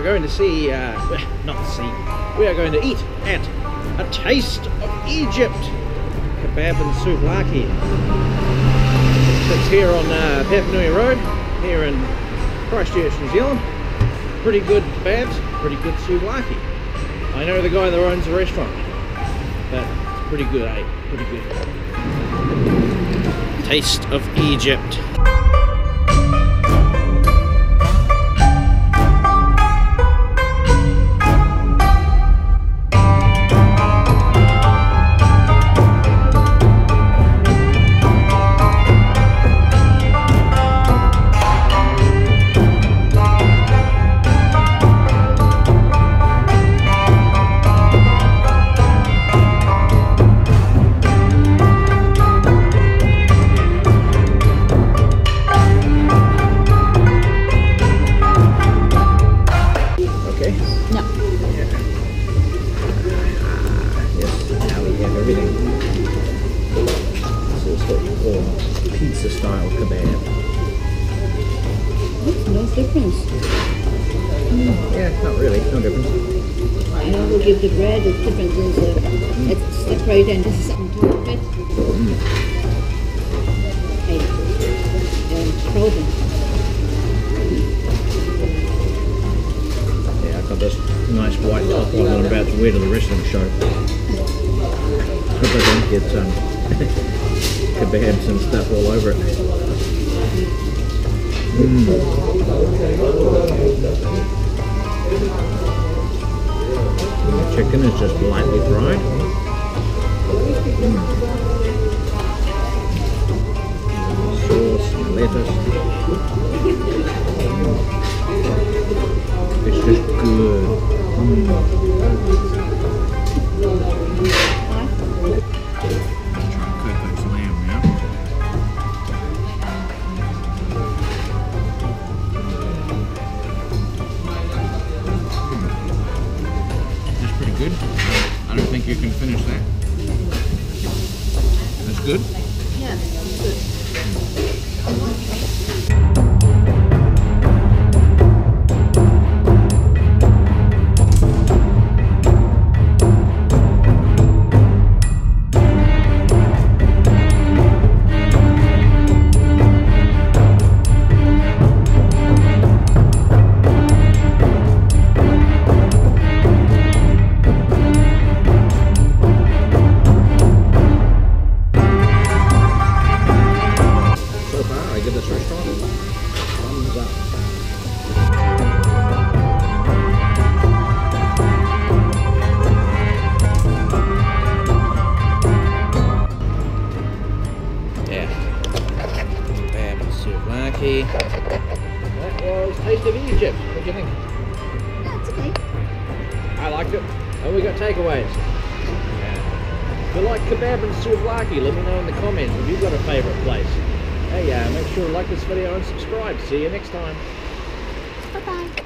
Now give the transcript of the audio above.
are going to see, uh, not see, we are going to eat at a taste of Egypt kebab and souvlaki. It's here on uh, Papanui Road, here in Christchurch, New Zealand. Pretty good kebabs, pretty good souvlaki. I know the guy that owns the restaurant, but it's pretty good, eh? Pretty good. Taste of Egypt. Style kebab. It's no difference. Yeah, not really, no difference. I know we give the bread the difference is uh, it's separate and this is on top of it. Hey, um, frozen. Yeah, I've got this nice white top on I'm about to wear to the wrestling show. Hope I don't get um, kebabs and stuff all over it. Mm. The chicken is just lightly fried. Mm. Sauce and lettuce. It's just good. You can finish that. That's good. Yeah, good. Thumbs up. Souvlaki. That was Taste of Egypt. What do you think? It's okay. I liked it. And we got takeaways. If you like kebab and souvlaki, let me know in the comments if you've got a favourite place. Sure to like this video and subscribe. See you next time. Bye bye.